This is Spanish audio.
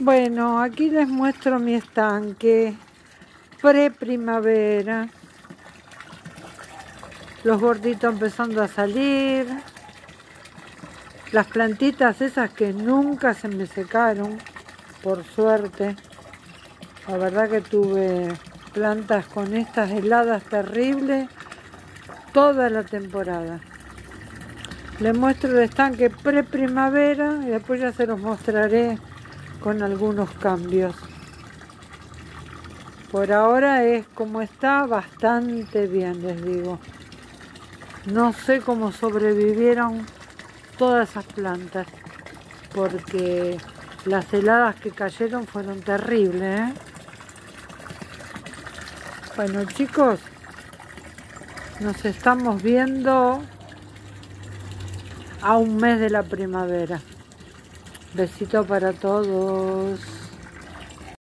Bueno, aquí les muestro mi estanque pre-primavera. Los gorditos empezando a salir. Las plantitas esas que nunca se me secaron, por suerte. La verdad que tuve plantas con estas heladas terribles toda la temporada. Les muestro el estanque pre-primavera y después ya se los mostraré con algunos cambios. Por ahora es como está bastante bien, les digo. No sé cómo sobrevivieron todas esas plantas, porque las heladas que cayeron fueron terribles. ¿eh? Bueno chicos, nos estamos viendo a un mes de la primavera. Besito para todos.